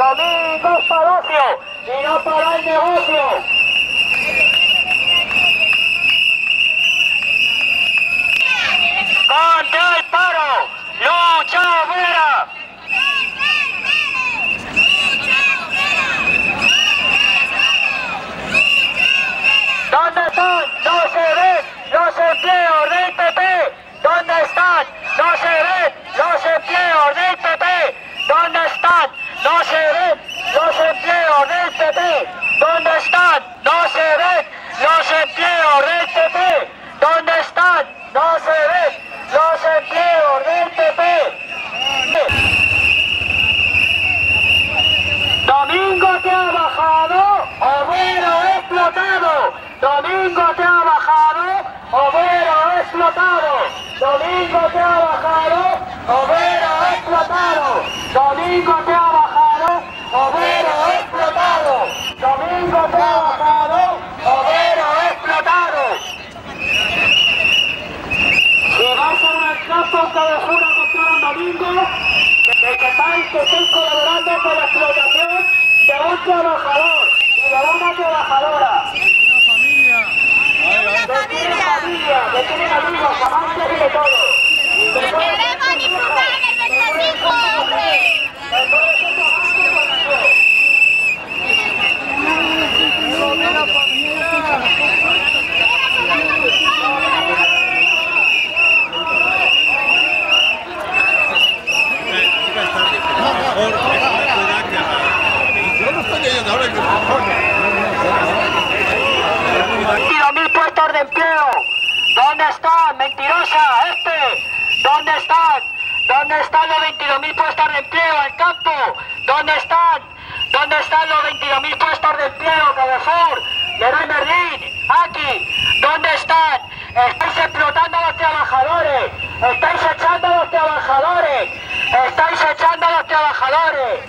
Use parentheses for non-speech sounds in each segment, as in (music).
Domingos Palacio y no para el negocio. Contra el paro, lucha obrera. ¿Dónde están? No se ven los empleos del PP. ¿Dónde están? No se ven los empleos del PP. ¿Dónde están? No se ven los empleos del PP. ¿Dónde están? No se ven los empleos del PP. ¿Dónde están? No se ven los empleos del PP. Domingo te ha bajado, obrero explotado. Domingo te ha bajado, obrero explotado. Domingo te ha bajado, obrero explotado. Domingo te ha bajado, obrero explotado. Domingo te ha bajado, obrero explotado. Si vas al campo que de jura contra un domingo, que sepáis que estáis colaborando con la explotación de un trabajador y de una trabajadora. ¡Una Que tiene familia! amigos, amantes y de todo. ¡Que queremos disfrutar de nuestros hijos, hombre! Yo no estoy leyendo ahora que mejor. 22.000 puestos de empleo. ¿Dónde están? Mentirosa, este. ¿Dónde están? ¿Dónde están los 22.000 puestos de empleo al campo? ¿Dónde están? ¿Dónde están los 22.000 puestos de empleo, Carrefour? Leroy Merlin, aquí. ¿Dónde están? Estáis explotando a los trabajadores. Estáis echando a los trabajadores. Estáis echando a los trabajadores.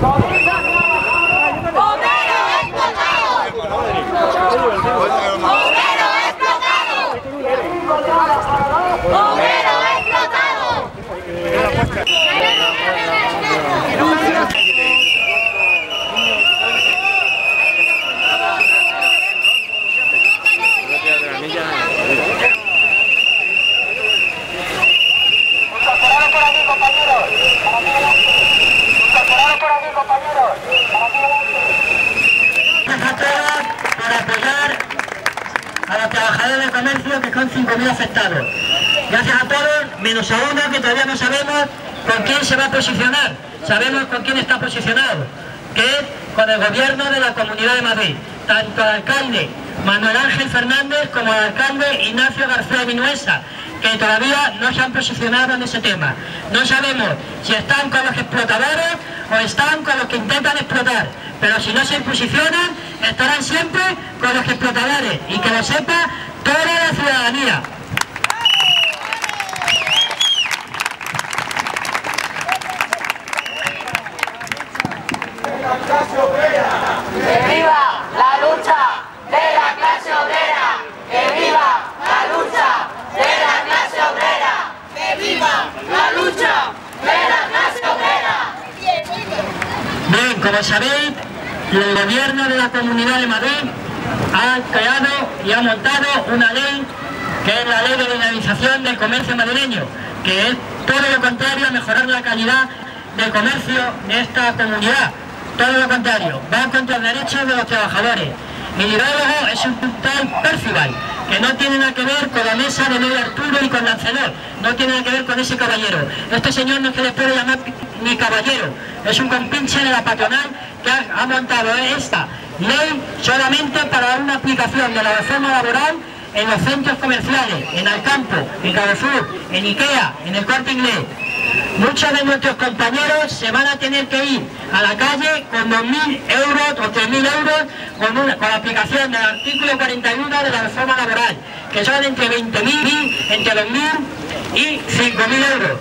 Pop. 5.000 afectados. Gracias a todos, menos a uno que todavía no sabemos con quién se va a posicionar. Sabemos con quién está posicionado, que es con el gobierno de la Comunidad de Madrid. Tanto el alcalde Manuel Ángel Fernández como el alcalde Ignacio García Minuesa, que todavía no se han posicionado en ese tema. No sabemos si están con los explotadores o están con los que intentan explotar, pero si no se posicionan, estarán siempre con los explotadores y que lo sepa toda la ciudadanía. ¡Que viva la lucha de la clase obrera! ¡Que viva la lucha de la clase obrera! ¡Que viva la lucha de la clase obrera! Bien, como sabéis, el gobierno de la Comunidad de Madrid ha creado y ha montado una ley que es la ley de dinamización del comercio madrileño, que es todo lo contrario a mejorar la calidad del comercio de esta comunidad. Todo lo contrario, va contra los derechos de los trabajadores. Mi ideólogo es un tal Percival, que no tiene nada que ver con la mesa de Ley Arturo y con Lancelot, no tiene nada que ver con ese caballero. Este señor no se le puede llamar ni caballero, es un compinche de la patronal que ha, montado esta ley solamente para dar una aplicación de la reforma laboral en los centros comerciales, en Alcampo, en Carrefour, en Ikea, en el Corte Inglés. Muchos de nuestros compañeros se van a tener que ir a la calle con 2.000 euros o 3.000 euros con, una- con la aplicación del artículo 41 de la reforma laboral, que son entre 20.000, entre 2.000 y 5.000 euros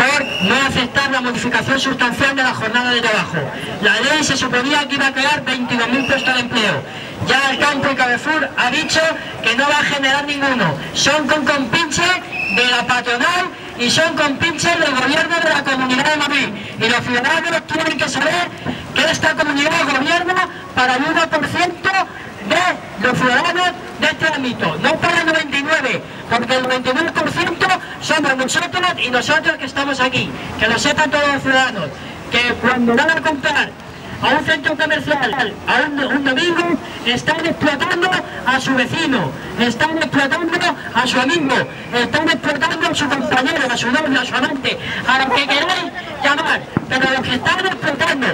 por no aceptar la modificación sustancial de la jornada de trabajo. La ley se suponía que iba a crear 22.000 puestos de empleo. Ya el campo y Carrefour ha dicho que no va a generar ninguno. Son con compinche de la patronal y son compinches del gobierno de la Comunidad de Madrid. Y los ciudadanos tienen que saber que esta comunidad gobierna para el 1% de los ciudadanos de este ámbito, no para el 99, porque el 99% somos nosotros y nosotros que estamos aquí, que lo sepan todos los ciudadanos, que cuando van a comprar a un centro comercial, a un, domingo, están explotando a su vecino, están explotando a su amigo, están explotando a su compañero, a su novio, a su amante, a lo que queráis llamar, pero los que están explotando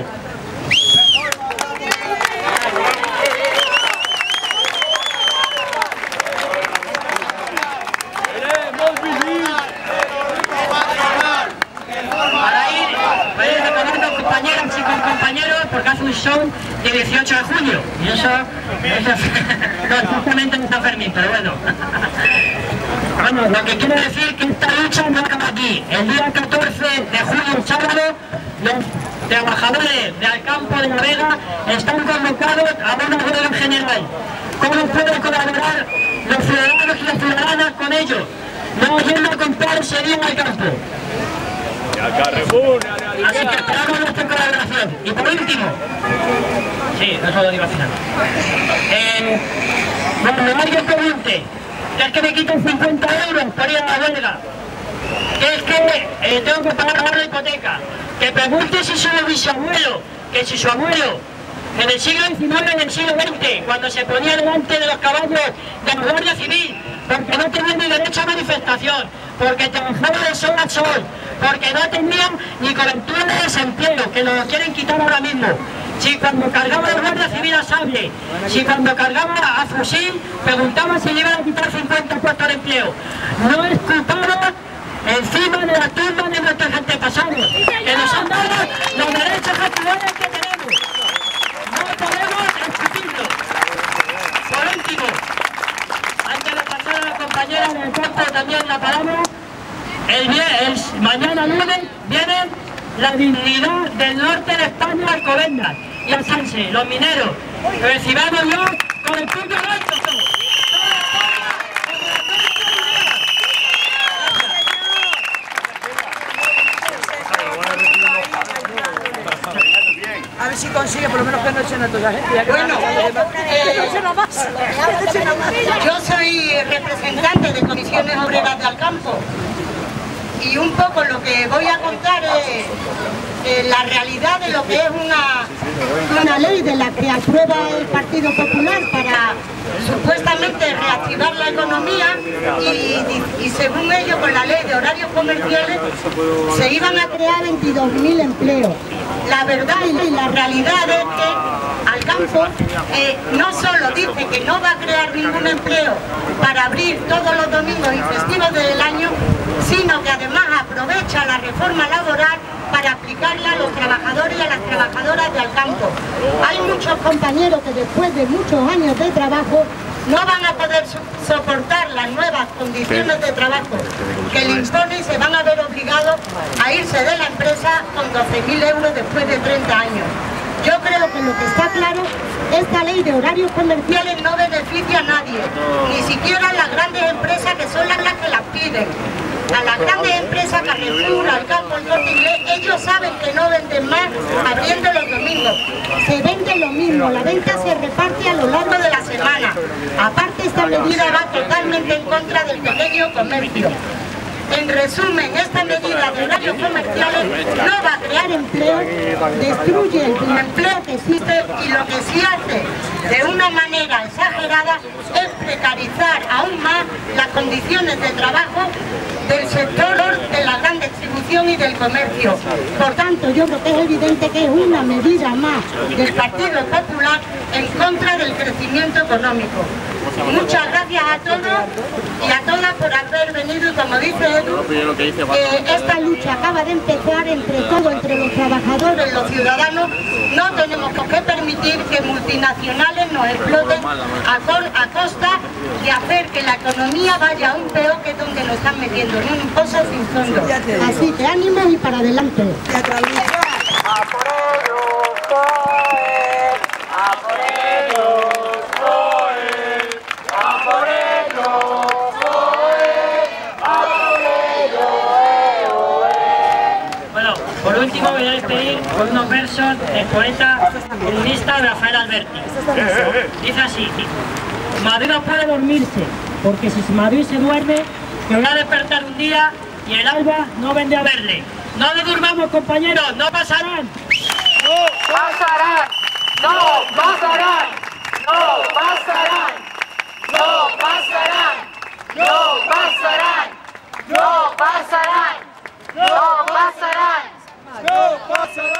para ir, para ir recordando compañeras y con compañeros porque hace un show de 18 de julio y eso, eso (laughs) no, justamente no está Fermín, pero bueno. (laughs) Bueno, lo que quiero decir que esta lucha no acaba aquí. El día 14 de julio, sábado, los trabajadores de Alcampo de la Vega están convocados a una huelga general. ¿Cómo pueden colaborar los ciudadanos y las ciudadanas con ellos? No yendo a comprar ese día al campo. Así que esperamos nuestra colaboración. Y por último, sí, eso lo digo al final. Eh, cuando pregunte que es que me quiten 50 euros por ir a la huelga, que es que eh, tengo que pagar ahora la hipoteca, que pregunte si su bisabuelo, que si su abuelo, en el siglo XIX, en el siglo XX, cuando se ponía delante de los caballos de la Guardia Civil, porque no tenían ni derecho a manifestación, porque trabajaban de sol a sol, porque no tenían ni cobertura de desempleo, que nos lo quieren quitar ahora mismo. Si cuando cargaba la Guardia Civil a sable, si cuando cargaba a fusil, preguntaba si le iban a quitar 50 puestos de empleo. No es culpable encima de la tumba de nuestros antepasados, que nos han dado los derechos actuales que tenemos. No podemos discutirlo. Por último, antes de pasar a la compañera del campo también la palabra, el, vie- el- mañana lunes viene la dignidad del norte de España, Alcobendas y a Sanse, los mineros. Recibamos yo con el punto en alto. A ver si consigue por lo menos que no echen a toda la gente. Bueno, Yo soy representante de comisiones obreras de Alcampo Y un poco lo que voy a contar es eh, la realidad de lo que es una, una ley de la que aprueba el Partido Popular para supuestamente reactivar la economía y, según ello con la ley de horarios comerciales se iban a crear 22.000 empleos. La verdad y la realidad es que al campo eh, no solo dice que no va a crear ningún empleo para abrir todos los domingos y festivos del año, sino que además aprovecha la reforma laboral para aplicarla a los trabajadores y a las trabajadoras del campo. Hay muchos compañeros que después de muchos años de trabajo no van a poder soportar las nuevas condiciones de trabajo que le imponen y se van a ver obligados a irse de la empresa con 12.000 euros después de 30 años. Yo creo que lo que está claro, esta ley de horarios comerciales no beneficia a nadie, ni siquiera a las grandes empresas que son las que las piden a las grandes empresas, Carrefour, al campo, el corte inglés, ellos saben que no venden más abriendo los domingos. Se vende lo mismo, la venta se reparte a lo largo de la semana. Aparte esta medida va totalmente en contra del pequeño comercio. En resumen, esta medida de horarios comerciales no va a crear empleo, destruye el empleo que existe y lo que sí hace de una manera exagerada es precarizar aún más las condiciones de trabajo del sector de la gran distribución y del comercio. Por tanto, yo creo que es evidente que es una medida más del Partido Popular en contra del crecimiento económico. Muchas gracias a todos y a todas por haber venido y como dice Edu, esta lucha acaba de empezar entre todos, entre los trabajadores, los ciudadanos, no tenemos por qué permitir que multinacionales nos exploten a, costa de hacer que la economía vaya a un peor que donde nos están metiendo, en un pozo sin fondo. Así que ánimo y para adelante. Con unos versos del poeta comunista Rafael Alberti. Dice así, Madrid no puede dormirse, porque si Madrid se duerme, me voy a despertar un día y el alba no vende a verle. No le durmamos, compañeros, no pasarán. No pasarán, no pasarán, no pasarán, no pasarán, no pasarán, no pasarán. Barcelona!